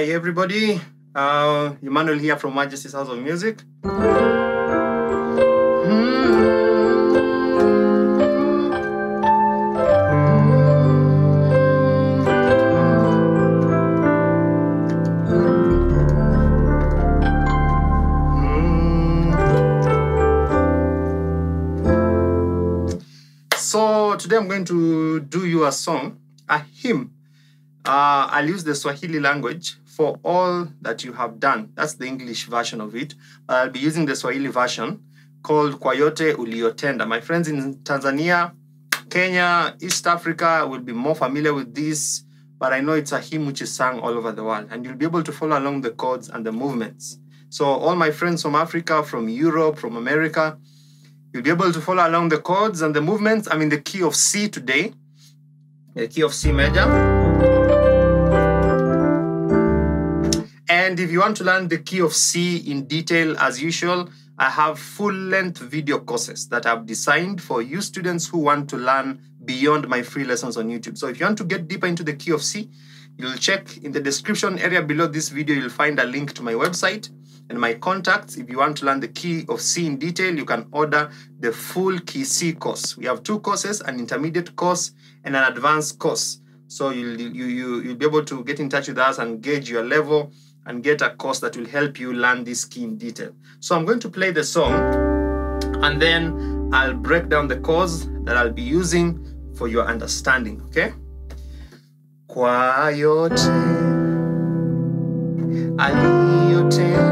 Hi, everybody. Uh, Emmanuel here from Majesty's House of Music. So today I'm going to do you a song, a hymn. Uh, I'll use the Swahili language for all that you have done. That's the English version of it. I'll be using the Swahili version called Kwa Yote Aliyotenda. My friends in Tanzania, Kenya, East Africa will be more familiar with this, but I know it's a hymn which is sung all over the world, and you'll be able to follow along the chords and the movements. So, all my friends from Africa, from Europe, from America, you'll be able to follow along the chords and the movements. I'm in the key of C today, the key of C major. And if you want to learn the key of C in detail, as usual, I have full length video courses that I've designed for you students who want to learn beyond my free lessons on YouTube. So if you want to get deeper into the key of C, you'll check in the description area below this video, you'll find a link to my website and my contacts. If you want to learn the key of C in detail, you can order the full key C course. We have two courses, an intermediate course and an advanced course. So you'll, you, you, you'll be able to get in touch with us and gauge your level and get a course that will help you learn this key in detail. So I'm going to play the song and then I'll break down the chords that I'll be using for your understanding, okay? Kwa yote aliyotenda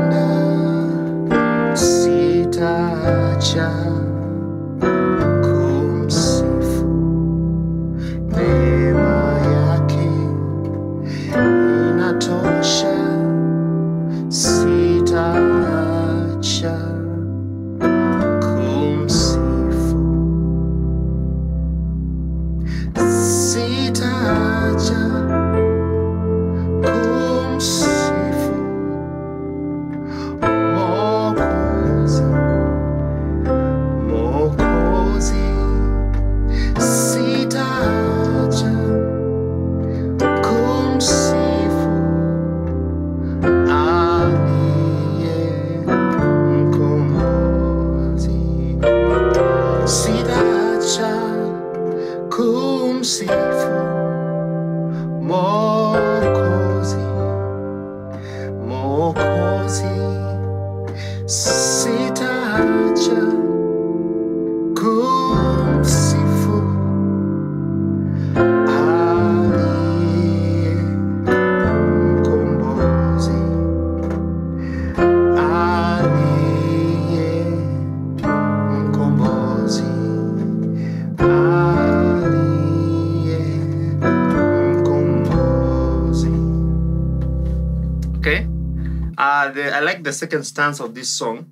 the, I like the second stanza of this song.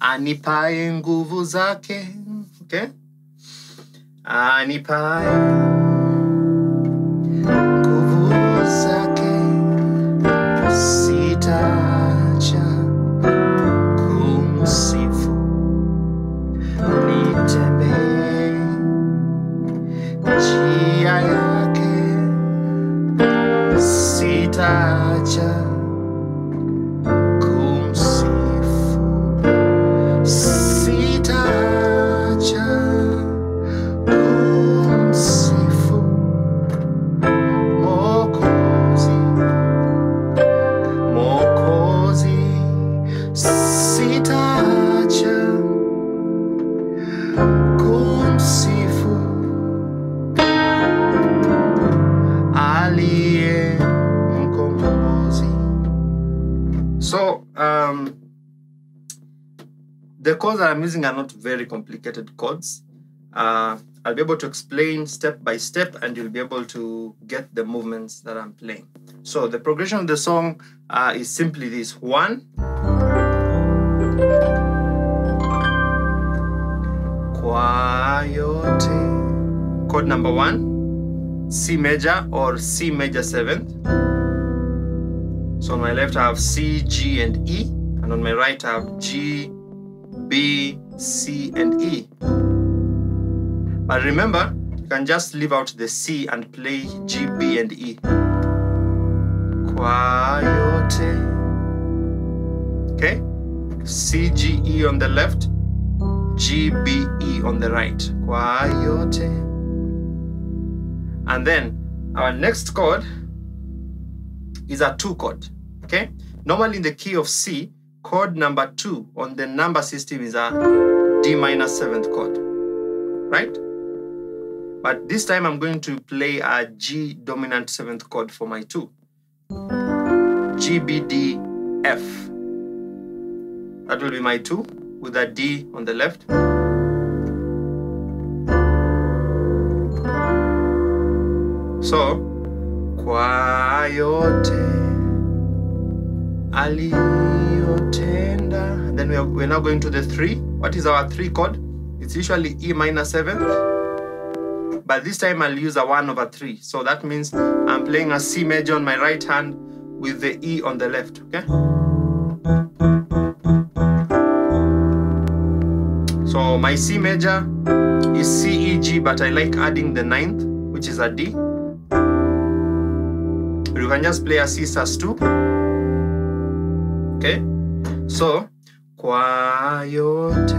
Anipae nguvu zake. Okay. Anipae nguvu zake. Sitaacha kumsifu. Nitembee njia yake sitaacha very complicated chords. Uh, I'll be able to explain step by step and you'll be able to get the movements that I'm playing. So, the progression of the song uh, is simply this one. Chord number one, C major or C major seventh. So on my left I have C, G, and E, and on my right I have G, B, C, and E. But remember, you can just leave out the C and play G, B, and E. kwa. Okay? C G E on the left, G B E on the right. Kwa. And then our next chord is a two chord. Okay? Normally in the key of C, chord number two on the number system is a D minor seventh chord. Right? But this time I'm going to play a G dominant seventh chord for my two. G, B, D, F. That will be my two with a D on the left. So, kwa aliyotenda. Then we are, we're now going to the three. What is our three chord? It's usually E minor seventh. But this time I'll use a one over three. So that means I'm playing a C major on my right hand with the E on the left. Okay? So my C major is C E G, but I like adding the ninth, which is a D. You can just play a C sus2. Okay? So, yote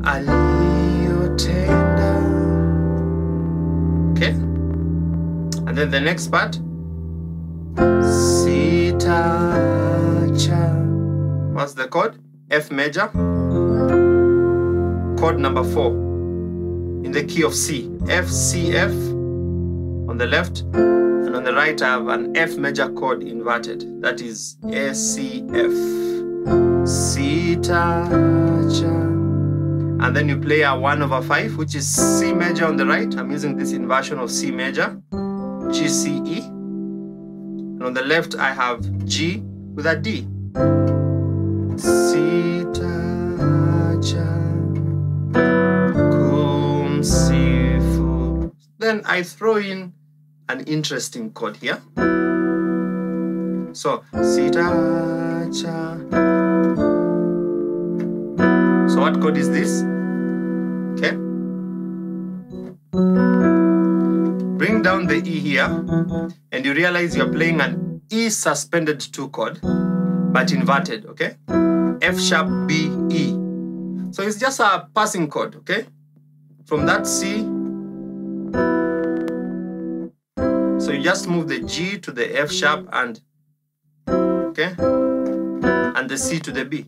aliyotenda. Okay? And then the next part. Sitacha. What's the chord? F major. Chord number four. In the key of C. F, C, F on the left. And on the right, I have an F major chord inverted. That is A, C, F. Sitacha. And then you play a 1 over 5, which is C major on the right. I'm using this inversion of C major, G, C, E. And on the left, I have G with a D. Then I throw in an interesting chord here. So, sitacha. So what chord is this? Okay. Bring down the E here, and you realize you're playing an E suspended 2 chord, but inverted, okay? F sharp B E. So it's just a passing chord, okay? From that C, you just move the G to the F sharp and, okay? And the C to the B.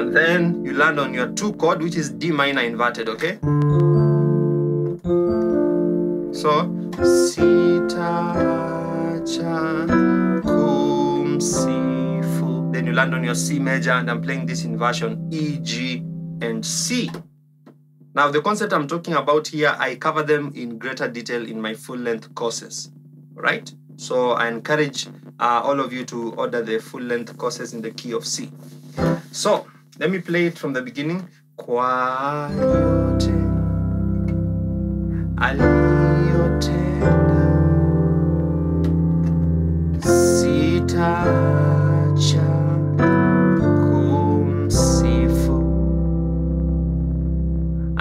and then you land on your two chord which is D minor inverted okay so sitacha kumsifu then you land on your C major and I'm playing this inversion E G and C now the concept I'm talking about here I cover them in greater detail in my full length courses right? So I encourage uh, all of you to order the full length courses in the key of C. So let me play it from the beginning.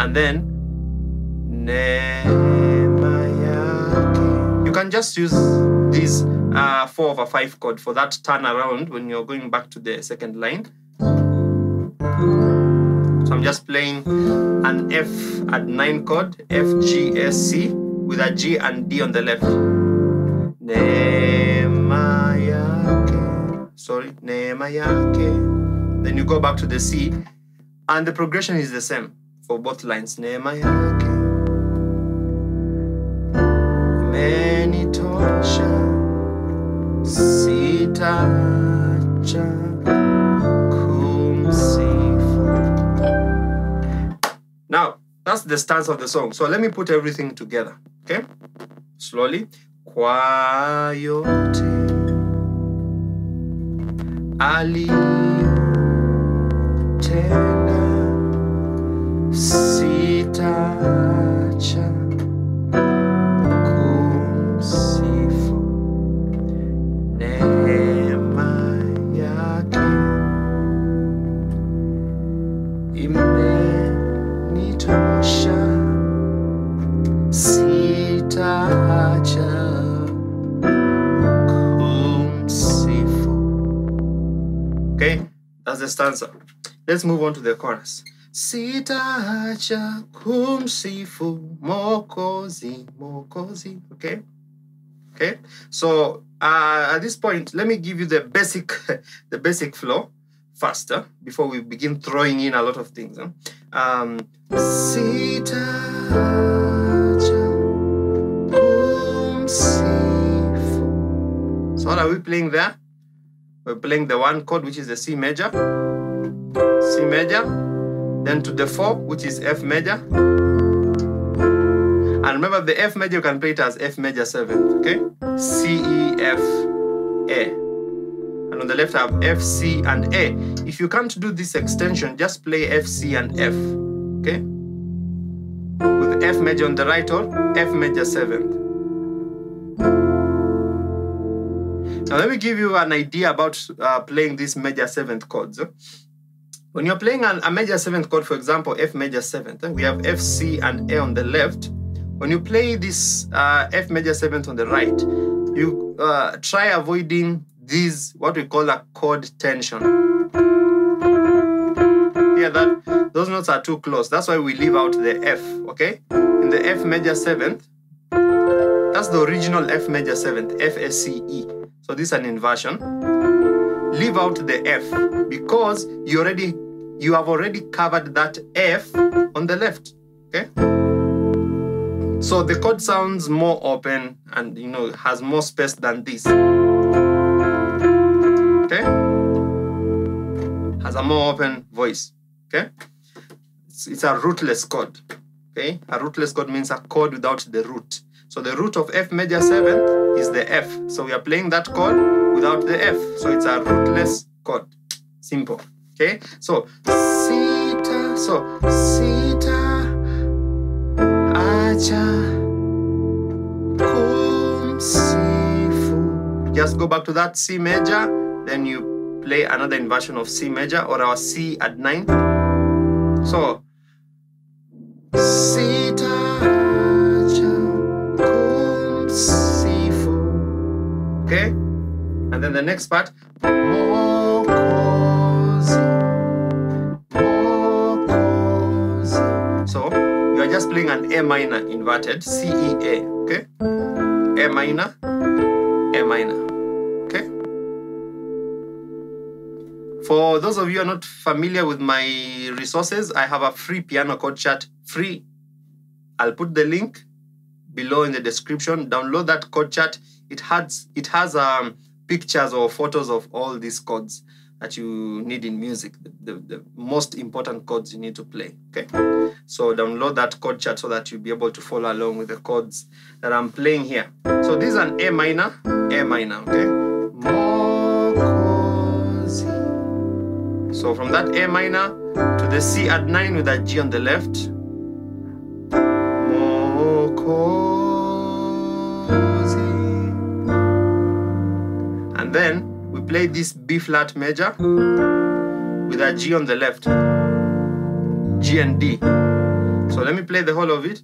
And then. You can just use this uh, four over five chord for that turn around when you're going back to the second line. So I'm just playing an F add 9 chord, F, G, S, C, with a G and D on the left. Sorry. Then you go back to the C, and the progression is the same for both lines. Neema yake. Imenitosha. Sitacha. Now, that's the stance of the song. So let me put everything together. Okay? Slowly. Kwa yote aliyotenda Let's move on to the chorus. Sitaacha kumsifu Mokozi, Mokozi. Okay? Okay? So uh, at this point, let me give you the basic the basic flow faster before we begin throwing in a lot of things. Huh? Um. So what are we playing there? We're playing the one chord, which is the C major, C major, then to the four, which is F major. And remember, the F major you can play it as F major seventh, okay? C, E, F, A. And on the left, I have F, C, and A. If you can't do this extension, just play F, C, and F, okay? With F major on the right or F major seventh. Now, let me give you an idea about uh, playing these major seventh chords. When you're playing an, a major seventh chord, for example, F major seventh, we have F, C, and A on the left. When you play this uh, F major seventh on the right, you uh, try avoiding these, what we call a chord tension. Hear that? Those notes are too close. That's why we leave out the F, okay? In the F major seventh, that's the original F major seventh, F, S, C, E. So this is an inversion. Leave out the F because you already you have already covered that F on the left. Okay. So the chord sounds more open and you know has more space than this. Okay. Has a more open voice. Okay. It's, it's a rootless chord. Okay. A rootless chord means a chord without the root. So the root of F major seventh is the F. So we are playing that chord without the F. So it's a rootless chord. Simple. Okay? So Sita, so Sita Acha Kumsifu. Just go back to that C major, then you play another inversion of C major or our C add nine. So Sita Okay? And then the next part. Playing an A minor inverted, C E A. Okay? A minor, A minor. Okay? For those of you are not familiar with my resources, I have a free piano chord chart. Free. I'll put the link below in the description. Download that chord chart. It has it has um, pictures or photos of all these chords that you need in music, the, the, the, most important chords you need to play. Okay, so download that chord chart so that you'll be able to follow along with the chords that I'm playing here. So this is an A minor, A minor. Okay, Mokozi. So from that A minor to the C add nine with that G on the left. And then play this B flat major with a G on the left. G and D. So let me play the whole of it.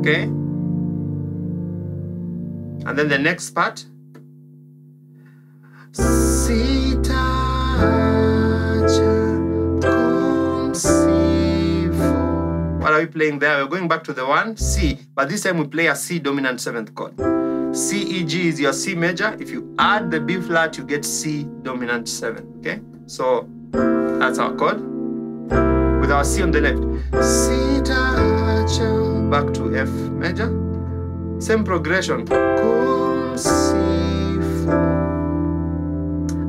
Okay. And then the next part. What are we playing there? We're going back to the one C, but this time we play a C dominant seventh chord. C E G is your C major. If you add the B flat, you get C dominant seven. Okay, so that's our chord with our C on the left. C back to F major. Same progression.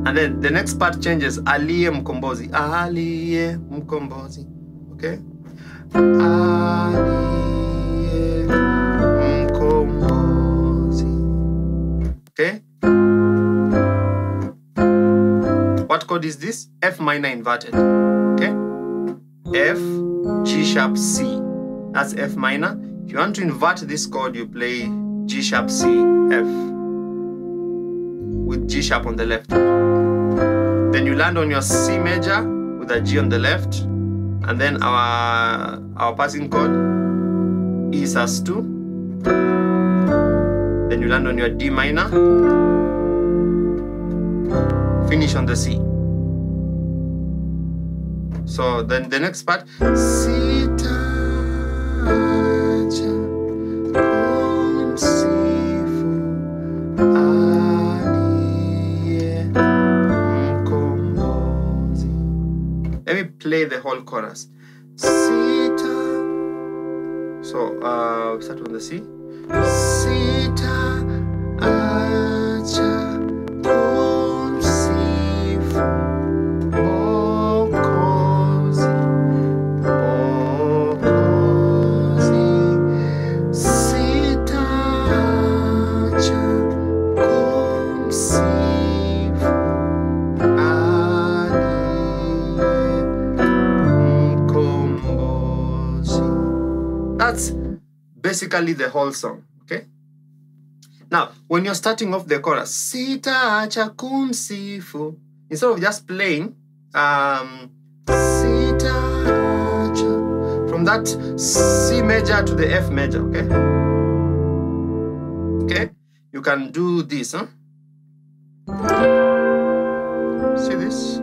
And then the next part changes. Aliye mkombozi. Aliye mkombozi. Okay? Okay? What chord is this? F minor inverted. Okay? F, G sharp, C. That's F minor. If you want to invert this chord, you play G sharp, C, F with G sharp on the left. Then you land on your C major with a G on the left, and then our our passing chord is as 2 Then you land on your D minor. Finish on the C. So then the next part. Let play the whole chorus. So uh, start on the C. Sita That's basically the whole song. Okay. Now, when you're starting off the chorus, sitaacha kumsifu, instead of just playing, um, sitaacha, from that C major to the F major, okay? Okay, you can do this, huh? See this?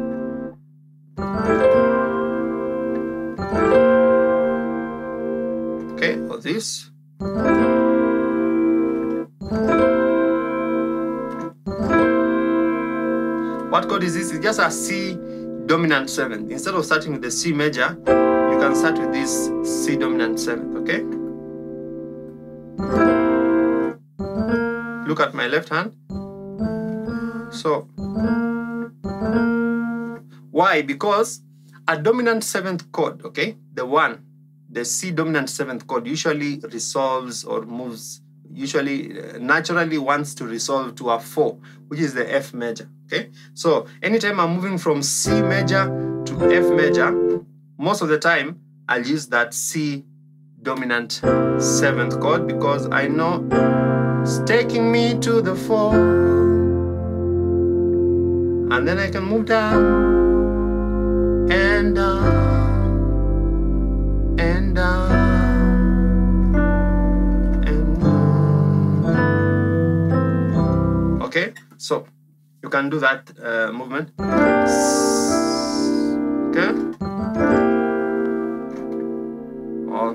What chord is this? It's just a C dominant seventh. Instead of starting with the C major, you can start with this C dominant seventh, okay? Look at my left hand. So, why? Because a dominant seventh chord, okay, the one, the C dominant seventh chord usually resolves or moves, usually uh, naturally wants to resolve to a four, which is the F major, okay? So, anytime I'm moving from C major to F major, most of the time I'll use that C dominant seventh chord because I know it's taking me to the four. And then I can move down and down so you can do that uh, movement. Okay. Or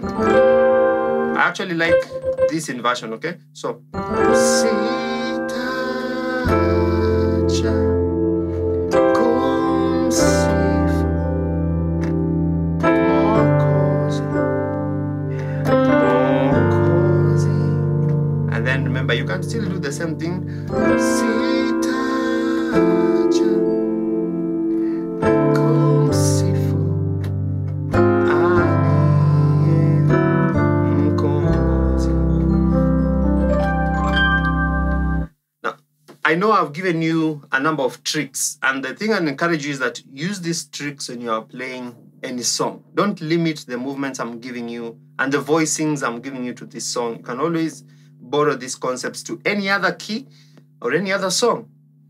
I actually like this inversion. Okay, so. And then remember, you can still do the same thing. Know I've given you a number of tricks, and the thing I encourage you is that use these tricks when you are playing any song. Don't limit the movements I'm giving you and the voicings I'm giving you to this song. You can always borrow these concepts to any other key or any other song.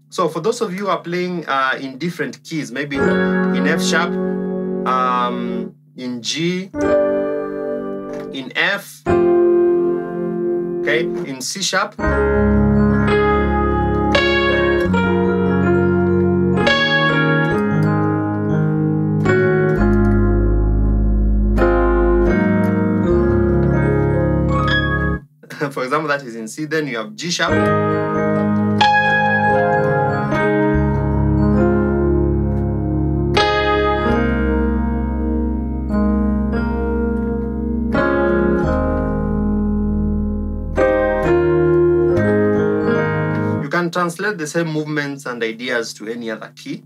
So, for those of you who are playing uh, in different keys, maybe in F sharp, um, in G, in F, okay, in C sharp, for example, that is in C, then you have G sharp. You can translate the same movements and ideas to any other key.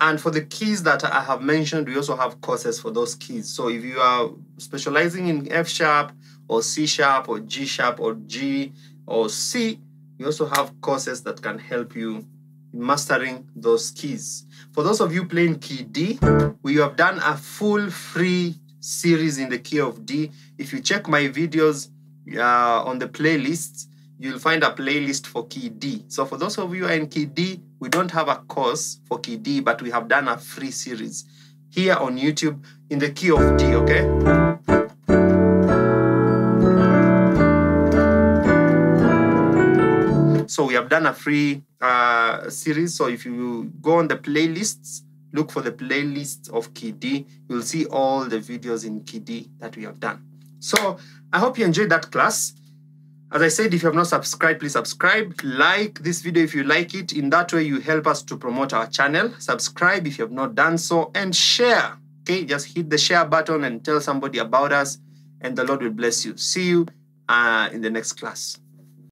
And for the keys that I have mentioned, we also have courses for those keys. So if you are specializing in F sharp or C sharp or G sharp or G or C, we also have courses that can help you in mastering those keys. For those of you playing key D, we have done a full free series in the key of D. If you check my videos uh, on the playlists, you'll find a playlist for key D. So for those of you in key D, we don't have a course for key D, but we have done a free series here on YouTube in the key of D, okay? So we have done a free uh, series. So if you go on the playlists, look for the playlist of key D, you'll see all the videos in key D that we have done. So I hope you enjoyed that class. As I said, if you have not subscribed, please subscribe. Like this video if you like it. In that way, you help us to promote our channel. Subscribe if you have not done so and share. Okay, just hit the share button and tell somebody about us, and the Lord will bless you. See you uh, in the next class.